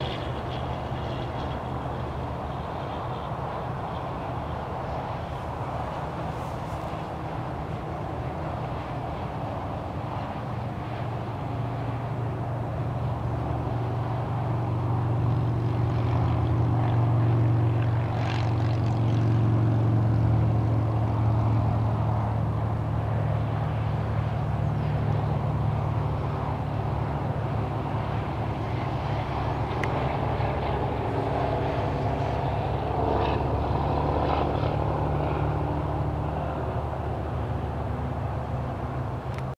you